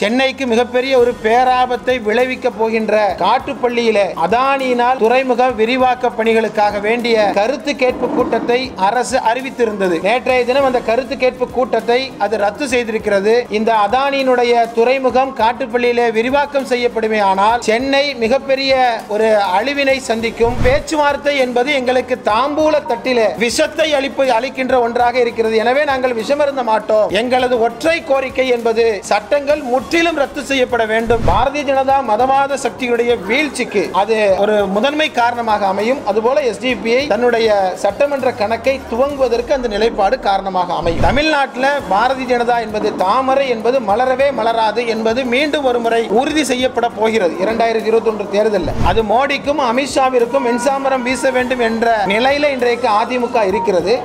சென்னைக்கு மிகப்பெரிய ஒரு பேராபத்தை விளைவிக்க போகின்ற காட்டுப்பள்ளியில அதானியினால் துறைமுக விரிவாக்க பணிகளுக்காக வேண்டிய கருத்து கேட்பு கூட்டத்தை அரசு அறிவித்திருந்தது. நேற்றைய தினம் அந்த கருத்து கேட்பு கூட்டத்தை அது ரத்து செய்திருக்கிறது. இந்த அதானியினுடைய துறைமுகம் காட்டுப்பள்ளியில விரிவாக்கம் செய்யப்படுமே ஆனால் சென்னை மிகப்பெரிய ஒரு அழிவினை சந்திக்கும் பேச்சுவார்த்தை என்பது எங்களுக்கு தாம்பூல தட்டில விஷத்தை அளிப்பு அளிக்கின்ற ஒன்றாக இருக்கிறது. எனவே நாங்கள் விஷமருந்த மாட்டோம். எங்களது ஒற்றை கோரிக்கை என்பது சட்டங்கள் முற்றிலும் ரத்து செய்யப்பட வேண்டும். பாரதிய ஜனதா மதவாத சக்தியுடைய வீழ்ச்சிக்கு அது ஒரு முதன்மை காரணமாக அமையும். அதுபோல எஸ்டிபிஐ தன்னுடைய சட்டமன்ற கணக்கை துவங்குவதற்கு அந்த நிலைப்பாடு காரணமாக அமையும். தமிழ்நாட்டில் பாரதிய ஜனதா என்பது தாமரை என்பது மலரவே மலராது என்பது மீண்டும் ஒரு முறை உறுதி செய்யப்பட போகிறது. இரண்டாயிரத்தி இருபத்தி ஒன்று தேர்தலில். அது மோடிக்கும் அமித்ஷாவிற்கும் மின்சாமரம் வீச வேண்டும் என்ற நிலையில இன்றைக்கு அதிமுக இருக்கிறது.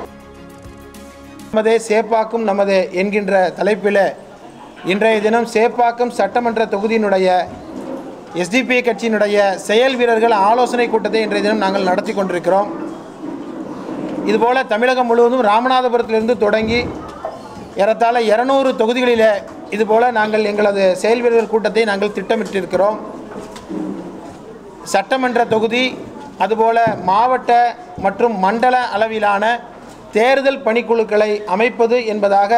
நமதே சேப்பாக்கும் நமது என்கின்ற தலைப்பில் இன்றைய தினம் சேப்பாக்கம் சட்டமன்ற தொகுதியினுடைய எஸ்டிபி கட்சியினுடைய செயல் வீரர்கள் ஆலோசனை கூட்டத்தை இன்றைய தினம் நாங்கள் நடத்தி கொண்டிருக்கிறோம். இதுபோல் தமிழகம் முழுவதும் ராமநாதபுரத்திலிருந்து தொடங்கி ஏறத்தாழ இரநூறு தொகுதிகளில் இதுபோல் நாங்கள் எங்களது செயல் வீரர்கள் கூட்டத்தை நாங்கள் திட்டமிட்டிருக்கிறோம். சட்டமன்ற தொகுதி அதுபோல் மாவட்ட மற்றும் மண்டல அளவிலான தேர்தல் பணிக்குழுக்களை அமைப்பது என்பதாக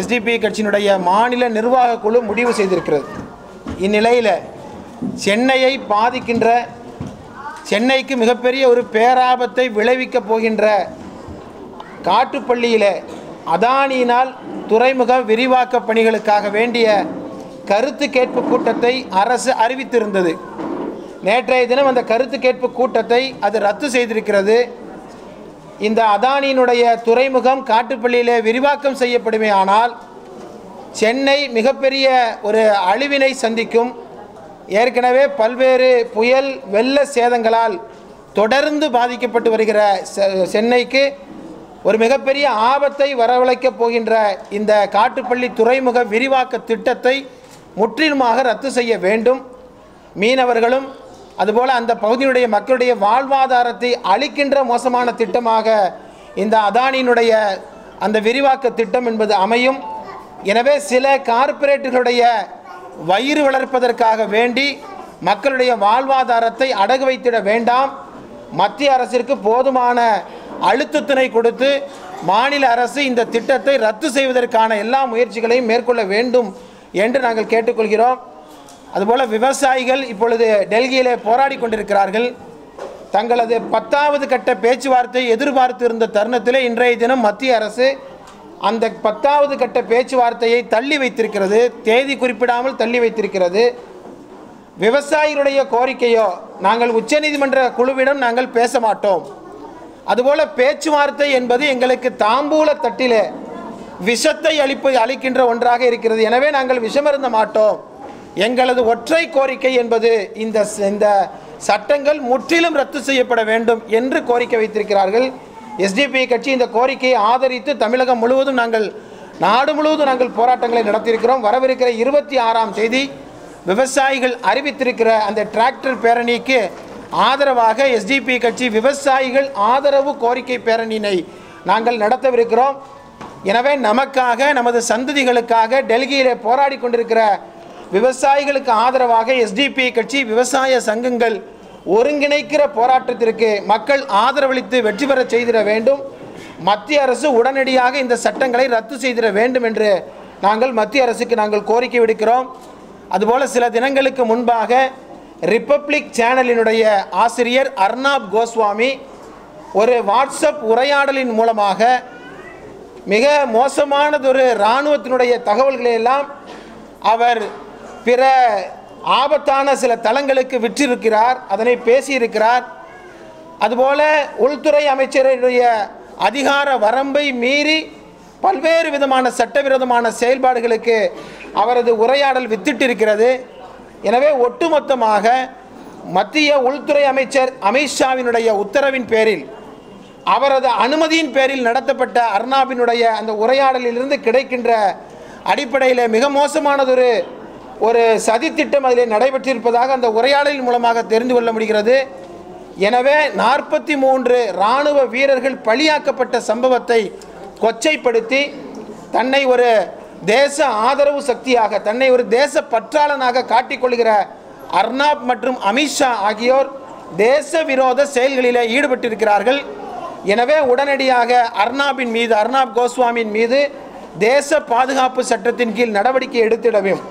எஸ்டிபி கட்சியினுடைய மாநில நிர்வாக குழு முடிவு செய்திருக்கிறது. இந்நிலையில் சென்னையை பாதிக்கின்ற சென்னைக்கு மிகப்பெரிய ஒரு பேராபத்தை விளைவிக்கப் போகின்ற காட்டுப்பள்ளியில் அதானியினால் துறைமுக விரிவாக்க பணிகளுக்காக வேண்டிய கருத்து கேட்பு கூட்டத்தை அரசு அறிவித்திருந்தது. நேற்றைய தினம் அந்த கருத்து கேட்பு கூட்டத்தை அது ரத்து செய்திருக்கிறது. இந்த அதானியினுடைய துறைமுகம் காட்டுப்பள்ளியிலே விரிவாக்கம் செய்யப்படுமே ஆனால் சென்னை மிகப்பெரிய ஒரு அழிவினை சந்திக்கும் ஏற்கனவே பல்வேறு புயல் வெள்ள சேதங்களால் தொடர்ந்து பாதிக்கப்பட்டு வருகிற செ- சென்னைக்கு ஒரு மிகப்பெரிய ஆபத்தை வரவழைக்கப் போகின்ற இந்த காட்டுப்பள்ளி துறைமுக விரிவாக்க திட்டத்தை முற்றிலுமாக ரத்து செய்ய வேண்டும். மீனவர்களும் அதுபோல் அந்த பகுதியினுடைய மக்களுடைய வாழ்வாதாரத்தை அளிக்கின்ற மோசமான திட்டமாக இந்த அதானியினுடைய அந்த விரிவாக்க திட்டம் என்பது அமையும். எனவே சில கார்ப்பரேட்டுகளுடைய வயிறு வளர்ப்பதற்காக வேண்டி மக்களுடைய வாழ்வாதாரத்தை அடகு வைத்திட வேண்டாம். மத்திய அரசிற்கு போதுமான அழுத்தத்தினை கொடுத்து மாநில அரசு இந்த திட்டத்தை ரத்து செய்வதற்கான எல்லா முயற்சிகளையும் மேற்கொள்ள வேண்டும் என்று நாங்கள் கேட்டுக்கொள்கிறோம். அதுபோல் விவசாயிகள் இப்பொழுது டெல்லியிலே போராடி கொண்டிருக்கிறார்கள். தங்களது பத்தாவது கட்ட பேச்சுவார்த்தை எதிர்பார்த்து இருந்த தருணத்தில் இன்றைய தினம் மத்திய அரசு அந்த பத்தாவது கட்ட பேச்சுவார்த்தையை தள்ளி வைத்திருக்கிறது. தேதி குறிப்பிடாமல் தள்ளி வைத்திருக்கிறது. விவசாயிகளுடைய கோரிக்கையோ நாங்கள் உச்சநீதிமன்ற குழுவிடம் நாங்கள் பேச மாட்டோம். அதுபோல் பேச்சுவார்த்தை என்பது எங்களுக்கு தாம்பூல தட்டிலே விஷத்தை அளிப்பு அளிக்கின்ற ஒன்றாக இருக்கிறது. எனவே நாங்கள் விஷமருந்த மாட்டோம். எங்களது ஒற்றை கோரிக்கை என்பது இந்த இந்த சட்டங்கள் முற்றிலும் ரத்து செய்யப்பட வேண்டும் என்று கோரிக்கை வைத்திருக்கிறார்கள். எஸ்டிபி கட்சி இந்த கோரிக்கையை ஆதரித்து தமிழகம் முழுவதும் நாங்கள் நாடு முழுவதும் நாங்கள் போராட்டங்களை நடத்தியிருக்கிறோம். வரவிருக்கிற இருபத்தி ஆறாம் தேதி விவசாயிகள் அறிவித்திருக்கிற அந்த டிராக்டர் பேரணிக்கு ஆதரவாக எஸ்டிபி கட்சி விவசாயிகள் ஆதரவு கோரிக்கை பேரணியினை நாங்கள் நடத்தவிருக்கிறோம். எனவே நமக்காக நமது சந்ததிகளுக்காக டெல்லியிலே போராடி கொண்டிருக்கிற விவசாயிகளுக்கு ஆதரவாக எஸ்டிபி கட்சி விவசாய சங்கங்கள் ஒருங்கிணைக்கிற போராட்டத்திற்கு மக்கள் ஆதரவளித்து வெற்றி பெறச் செய்திட வேண்டும். மத்திய அரசு உடனடியாக இந்த சட்டங்களை ரத்து செய்திட வேண்டும் என்று நாங்கள் மத்திய அரசுக்கு நாங்கள் கோரிக்கை விடுக்கிறோம். அதுபோல் சில தினங்களுக்கு முன்பாக ரிப்பப்ளிக் சேனலினுடைய ஆசிரியர் அர்னாப் கோஸ்வாமி ஒரு வாட்ஸ்அப் உரையாடலின் மூலமாக மிக மோசமானதொரு இராணுவத்தினுடைய தகவல்களை எல்லாம் அவர் பிற ஆபத்தான சில தளங்களுக்கு விற்றிருக்கிறார் அதனை பேசியிருக்கிறார். அதுபோல உள்துறை அமைச்சருடைய அதிகார வரம்பை மீறி பல்வேறு விதமான சட்டவிரோதமான செயல்பாடுகளுக்கு அவரது உரையாடல் வித்திட்டிருக்கிறது. எனவே ஒட்டுமொத்தமாக மத்திய உள்துறை அமைச்சர் அமித்ஷாவினுடைய உத்தரவின் பேரில் அவரது அனுமதியின் பேரில் நடத்தப்பட்ட அர்னாபினுடைய அந்த உரையாடலிலிருந்து கிடைக்கின்ற அடிப்படையில் மிக மோசமானதொரு ஒரு சதித்திட்டம் அதில் நடைபெற்றிருப்பதாக அந்த உரையாடலின் மூலமாக தெரிந்து கொள்ள முடிகிறது. எனவே நாற்பத்தி மூன்று இராணுவ வீரர்கள் பலியாக்கப்பட்ட சம்பவத்தை கொச்சைப்படுத்தி தன்னை ஒரு தேச ஆதரவு சக்தியாக தன்னை ஒரு தேச பற்றாளனாக காட்டிக்கொள்கிற அர்னாப் மற்றும் அமித்ஷா ஆகியோர் தேச விரோத செயல்களில் ஈடுபட்டிருக்கிறார்கள். எனவே உடனடியாக அர்னாபின் மீது அர்னாப் கோஸ்வாமியின் மீது தேச பாதுகாப்பு சட்டத்தின் கீழ் நடவடிக்கை எடுத்திடவும்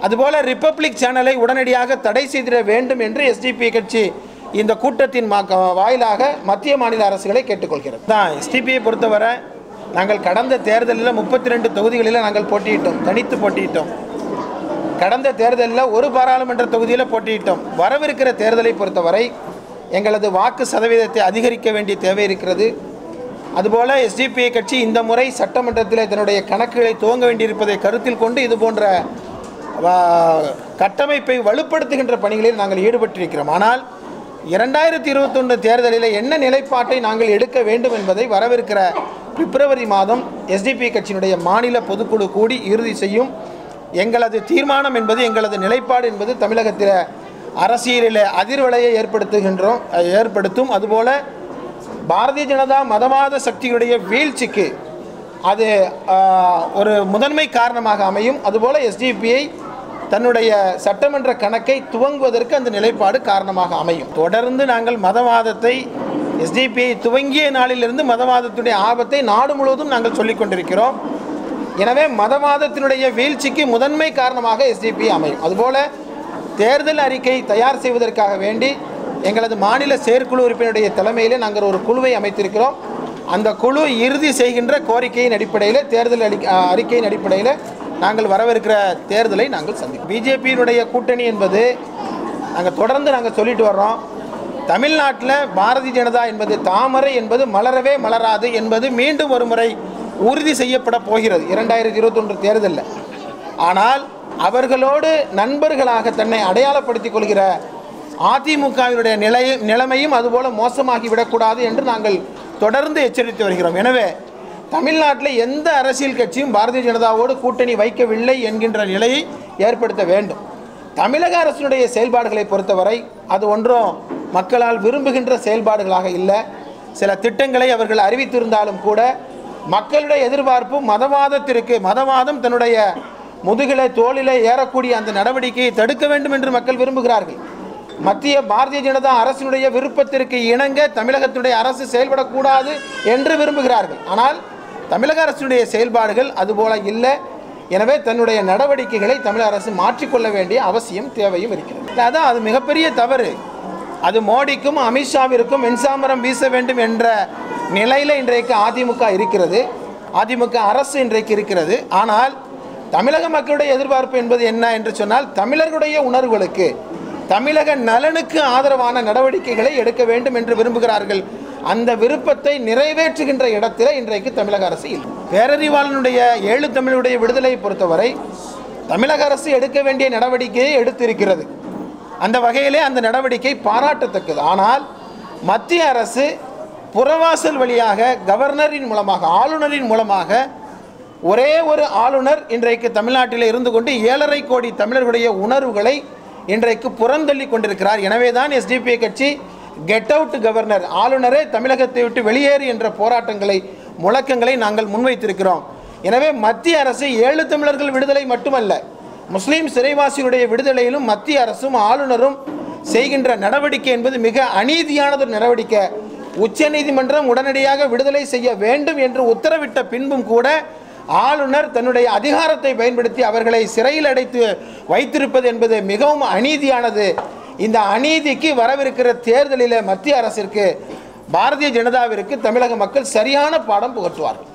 அதுபோல ரிப்பப்ளிக் சேனலை உடனடியாக தடை செய்திட வேண்டும் என்று எஸ்டிபி கட்சி இந்த கூட்டத்தின் மா- வாயிலாக மத்திய மாநில அரசுகளை கேட்டுக்கொள்கிறது. தான் எஸ்டிபியை பொறுத்தவரை நாங்கள் கடந்த தேர்தலில் முப்பத்தி ரெண்டு தொகுதிகளில் நாங்கள் போட்டியிட்டோம். தனித்து போட்டியிட்டோம். கடந்த தேர்தலில் ஒரு பாராளுமன்ற தொகுதியில் போட்டியிட்டோம். வரவிருக்கிற தேர்தலை பொறுத்தவரை எங்களது வாக்கு சதவீதத்தை அதிகரிக்க வேண்டிய தேவை இருக்கிறது. அதுபோல எஸ்டிபிஐ கட்சி இந்த முறை சட்டமன்றத்தில் தன்னுடைய கணக்குகளை துவங்க வேண்டியிருப்பதை கருத்தில் கொண்டு இது போன்ற கட்டமைப்பை வலுப்படுத்துகின்ற பணிகளில் நாங்கள் ஈடுபட்டிருக்கிறோம். ஆனால் இரண்டாயிரத்தி இருபத்தொன்று தேர்தலில் என்ன நிலைப்பாட்டை நாங்கள் எடுக்க வேண்டும் என்பதை வரவிருக்கிற பிப்ரவரி மாதம் எஸ்டிபி கட்சியினுடைய மாநில பொதுக்குழு கூடி இறுதி செய்யும் எங்களது தீர்மானம் என்பது எங்களது நிலைப்பாடு என்பது தமிழகத்தில் அரசியலில் அதிர்வலையை ஏற்படுத்துகின்றோம் ஏற்படுத்தும். அதுபோல பாரதிய ஜனதா மதவாத சக்திகளுடைய வீழ்ச்சிக்கு அது ஒரு முதன்மை காரணமாக அமையும். அதுபோல எஸ்டிபியை தன்னுடைய சட்டமன்ற கணக்கை துவங்குவதற்கு அந்த நிலைப்பாடு காரணமாக அமையும். தொடர்ந்து நாங்கள் மதவாதத்தை எஸ்டிபிஐ துவங்கிய நாளிலிருந்து மதவாதத்துடைய ஆபத்தை நாடு முழுவதும் நாங்கள் சொல்லிக் கொண்டிருக்கிறோம். எனவே மதவாதத்தினுடைய வீழ்ச்சிக்கு முதன்மை காரணமாக எஸ்டிபி அமையும். அதுபோல தேர்தல் அறிக்கை தயார் செய்வதற்காக வேண்டி எங்களது மாநில செயற்குழு உறுப்பினருடைய தலைமையிலே நாங்கள் ஒரு குழுவை அமைத்திருக்கிறோம். அந்த குழு இறுதி செய்கின்ற கோரிக்கையின் அடிப்படையில் தேர்தல் அறி அறிக்கையின் அடிப்படையில் நாங்கள் வரவிருக்கிற தேர்தலை நாங்கள் சந்திக்கும் பிஜேபியினுடைய கூட்டணி என்பது நாங்கள் தொடர்ந்து நாங்கள் சொல்லிட்டு வர்றோம். தமிழ்நாட்டில் பாரதிய ஜனதா என்பது தாமரை என்பது மலரவே மலராது என்பது மீண்டும் ஒரு முறை உறுதி செய்யப்பட போகிறது. இரண்டாயிரத்தி இருபத்தொன்று தேர்தலில். ஆனால் அவர்களோடு நண்பர்களாக தன்னை அடையாளப்படுத்திக் கொள்கிற அதிமுகவினுடைய நிலையும் நிலைமையும் அதுபோல மோசமாகி விடக்கூடாது என்று நாங்கள் தொடர்ந்து எச்சரித்து வருகிறோம். எனவே தமிழ்நாட்டில் எந்த அரசியல் கட்சியும் பாரதிய ஜனதாவோடு கூட்டணி வைக்கவில்லை என்கின்ற நிலையை ஏற்படுத்த வேண்டும். தமிழக அரசினுடைய செயல்பாடுகளை பொறுத்தவரை அது ஒன்றும் மக்களால் விரும்புகின்ற செயல்பாடுகளாக இல்லை. சில திட்டங்களை அவர்கள் அறிவித்திருந்தாலும் கூட மக்களுடைய எதிர்பார்ப்பு மதவாதத்திற்கு மதவாதம் தன்னுடைய முதுகிலே தோளிலே ஏறக்கூடிய அந்த நடவடிக்கையை தடுக்க வேண்டும் என்று மக்கள் விரும்புகிறார்கள். மத்திய பாரதிய ஜனதா அரசினுடைய விருப்பத்திற்கு இணங்க தமிழகத்துடைய அரசு செயல்படக்கூடாது என்று விரும்புகிறார்கள். ஆனால் தமிழக அரசினுடைய செயல்பாடுகள் அதுபோல இல்லை. எனவே தன்னுடைய நடவடிக்கைகளை தமிழக அரசு மாற்றிக்கொள்ள வேண்டிய அவசியம் தேவையும் இருக்கிறது. அதான் அது மிகப்பெரிய தவறு. அது மோடிக்கும் அமித்ஷாவிற்கும் மின்சாமரம் வீச வேண்டும் என்ற நிலையில் இன்றைக்கு அதிமுக இருக்கிறது. அதிமுக அரசு இன்றைக்கு இருக்கிறது. ஆனால் தமிழக மக்களுடைய எதிர்பார்ப்பு என்பது என்ன என்று சொன்னால் தமிழர்களுடைய உணர்வுகளுக்கு தமிழக நலனுக்கு ஆதரவான நடவடிக்கைகளை எடுக்க வேண்டும் என்று விரும்புகிறார்கள் அந்த விருப்பத்தை நிறைவேற்றுகின்ற இடத்தில் இன்றைக்கு தமிழக அரசு இல்லை. பேரறிவாளனுடைய ஏழு தமிழுடைய விடுதலை பொறுத்தவரை தமிழக அரசு எடுக்க வேண்டிய நடவடிக்கையை எடுத்திருக்கிறது. அந்த வகையிலே அந்த நடவடிக்கை பாராட்டத்தக்கது. ஆனால் மத்திய அரசு புறவாசல் வழியாக கவர்னரின் மூலமாக ஆளுநரின் மூலமாக ஒரே ஒரு ஆளுநர் இன்றைக்கு தமிழ்நாட்டில் இருந்து கொண்டு ஏழரை கோடி தமிழர்களுடைய உணர்வுகளை இன்றைக்கு புறந்தள்ளி கொண்டிருக்கிறார். எனவே தான் எஸ்டிபி கட்சி கெட் அவுட் கவர்னர் ஆளுநரே தமிழகத்தை விட்டு வெளியேறு என்ற போராட்டங்களை முழக்கங்களை நாங்கள் முன்வைத்திருக்கிறோம். எனவே மத்திய அரசு ஏழு தமிழர்கள் விடுதலை மட்டுமல்ல முஸ்லீம் சிறைவாசிகளுடைய விடுதலையிலும் மத்திய அரசும் ஆளுநரும் செய்கின்ற நடவடிக்கை என்பது மிக அநீதியானது நடவடிக்கை. உச்சநீதிமன்றம் உடனடியாக விடுதலை செய்ய வேண்டும் என்று உத்தரவிட்ட பின்பும் கூட ஆளுநர் தன்னுடைய அதிகாரத்தை பயன்படுத்தி அவர்களை சிறையில் அடைத்து வைத்திருப்பது என்பது மிகவும் அநீதியானது. இந்த அநீதிக்கு வரவிருக்கிற தேர்தலில் மத்திய அரசிற்கு பாரதிய ஜனதாவிற்கு தமிழக மக்கள் சரியான பாடம் புகட்டுவார்கள்.